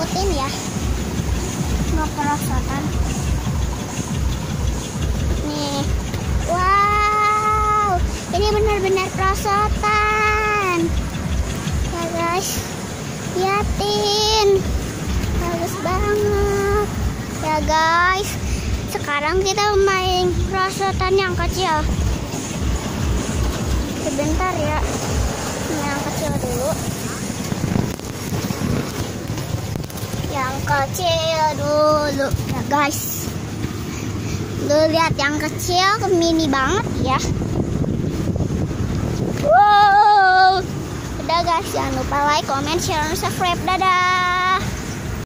ikutin ya. Mau perosotan nih. Wow. Ini benar-benar perosotan ya guys. Liatin. Bagus banget. Ya guys. Sekarang kita main perosotan yang kecil. Sebentar ya Ini yang kecil dulu yang kecil dulu. Ya guys. Lu lihat yang kecil mini banget ya. Wow. Udah guys. Jangan lupa like comment share dan subscribe. Dadah